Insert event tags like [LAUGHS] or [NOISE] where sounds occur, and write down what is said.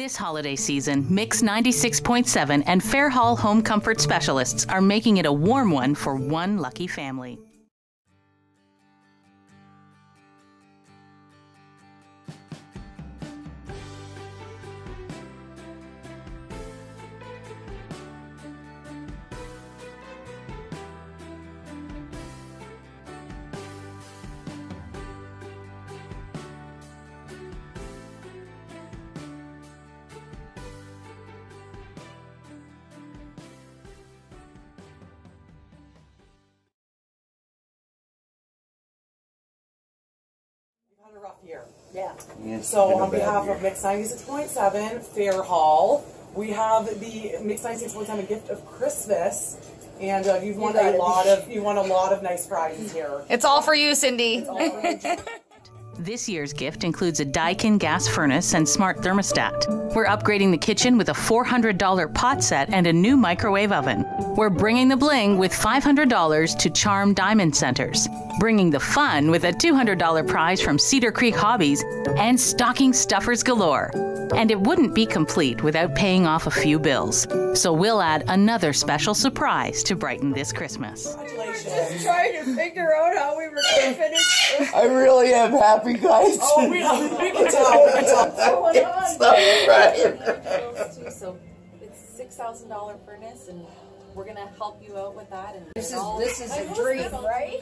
This holiday season, Mix 96.7 and Fahrhall Home Comfort Specialists are making it a warm one for one lucky family. Rough year. Yeah. It's So on behalf year. of Mix 96.7 Fahrhall, we have the Mix 96.7 gift of Christmas. And uh, you've won got a lot of you won a lot of nice prizes here. It's all for you, Cindy. [LAUGHS] This year's gift includes a Daikin gas furnace and smart thermostat. We're upgrading the kitchen with a $400 pot set and a new microwave oven. We're bringing the bling with $500 to Charm Diamond Centers, bringing the fun with a $200 prize from Cedar Creek Hobbies, and stocking stuffers galore. And it wouldn't be complete without paying off a few bills. So we'll add another special surprise to brighten this Christmas. Congratulations. Trying to figure out how we were going to finish I really am happy, guys. Oh, we, [LAUGHS] we can tell. We can tell. going on. Stop crying. Girls too, so it's six thousand dollar furnace, and we're gonna help you out with that. And This is all- this is I a know, dream, right?